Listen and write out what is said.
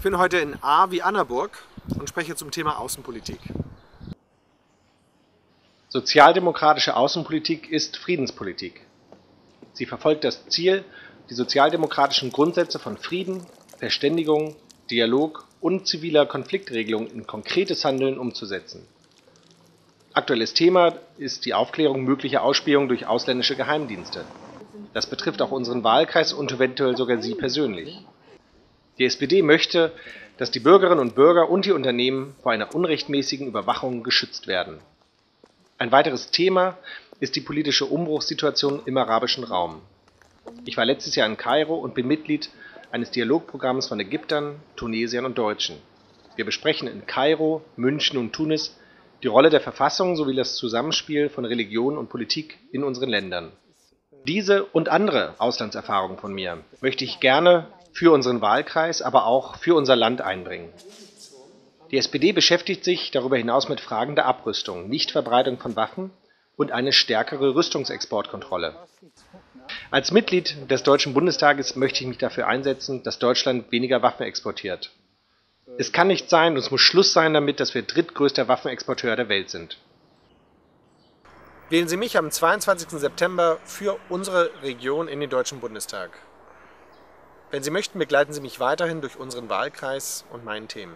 bin heute in A wie Annaburg und spreche zum Thema Außenpolitik. Sozialdemokratische Außenpolitik ist Friedenspolitik. Sie verfolgt das Ziel, die sozialdemokratischen Grundsätze von Frieden, Verständigung, Dialog und ziviler Konfliktregelung in konkretes Handeln umzusetzen. Aktuelles Thema ist die Aufklärung möglicher Ausspielungen durch ausländische Geheimdienste. Das betrifft auch unseren Wahlkreis und eventuell sogar Sie persönlich. Die SPD möchte, dass die Bürgerinnen und Bürger und die Unternehmen vor einer unrechtmäßigen Überwachung geschützt werden. Ein weiteres Thema ist die politische Umbruchssituation im arabischen Raum. Ich war letztes Jahr in Kairo und bin Mitglied eines Dialogprogramms von Ägyptern, Tunesiern und Deutschen. Wir besprechen in Kairo, München und Tunis die Rolle der Verfassung sowie das Zusammenspiel von Religion und Politik in unseren Ländern. Diese und andere Auslandserfahrungen von mir möchte ich gerne für unseren Wahlkreis, aber auch für unser Land einbringen. Die SPD beschäftigt sich darüber hinaus mit Fragen der Abrüstung, Nichtverbreitung von Waffen und eine stärkere Rüstungsexportkontrolle. Als Mitglied des Deutschen Bundestages möchte ich mich dafür einsetzen, dass Deutschland weniger Waffen exportiert. Es kann nicht sein und es muss Schluss sein damit, dass wir drittgrößter Waffenexporteur der Welt sind. Wählen Sie mich am 22. September für unsere Region in den Deutschen Bundestag. Wenn Sie möchten, begleiten Sie mich weiterhin durch unseren Wahlkreis und meinen Themen.